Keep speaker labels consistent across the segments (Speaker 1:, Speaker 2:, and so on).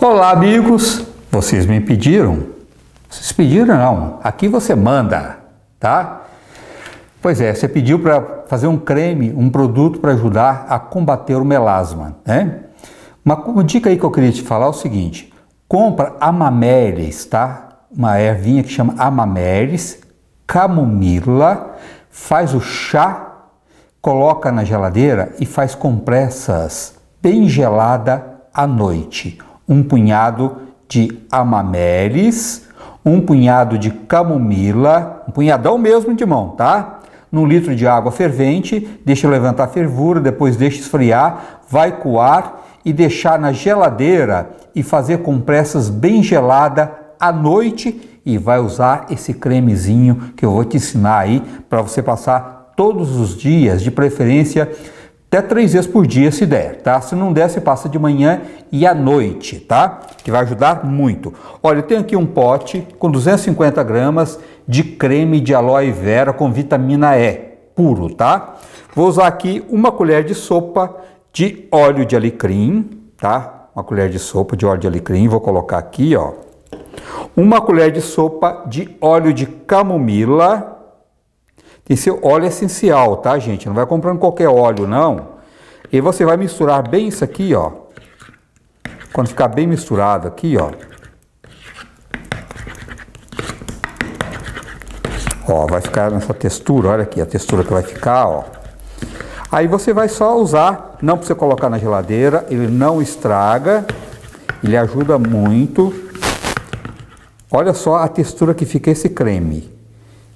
Speaker 1: Olá, amigos! Vocês me pediram? Vocês pediram não? Aqui você manda, tá? Pois é, você pediu para fazer um creme, um produto para ajudar a combater o melasma, né? Uma, dica aí que eu queria te falar é o seguinte: compra amamelis, tá? Uma ervinha que chama amamelis, camomila, faz o chá, coloca na geladeira e faz compressas bem gelada à noite um punhado de amamelis, um punhado de camomila, um punhadão mesmo de mão, tá? Num litro de água fervente, deixa levantar a fervura, depois deixa esfriar, vai coar e deixar na geladeira e fazer compressas bem gelada à noite e vai usar esse cremezinho que eu vou te ensinar aí para você passar todos os dias, de preferência até três vezes por dia se der, tá? Se não der, você passa de manhã e à noite, tá? Que vai ajudar muito. Olha, eu tenho aqui um pote com 250 gramas de creme de aloe vera com vitamina E, puro, tá? Vou usar aqui uma colher de sopa de óleo de alecrim, tá? Uma colher de sopa de óleo de alecrim, vou colocar aqui, ó. Uma colher de sopa de óleo de camomila, tem seu óleo essencial, tá, gente? Não vai comprando qualquer óleo, não. E você vai misturar bem isso aqui, ó. Quando ficar bem misturado aqui, ó. Ó, vai ficar nessa textura, olha aqui a textura que vai ficar, ó. Aí você vai só usar, não você colocar na geladeira, ele não estraga, ele ajuda muito. Olha só a textura que fica esse creme.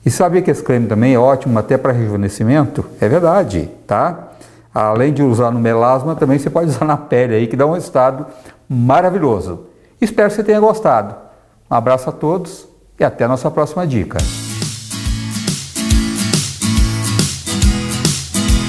Speaker 1: E sabia que esse creme também é ótimo até para rejuvenescimento? É verdade, tá? Além de usar no melasma, também você pode usar na pele aí, que dá um resultado maravilhoso. Espero que você tenha gostado. Um abraço a todos e até a nossa próxima dica.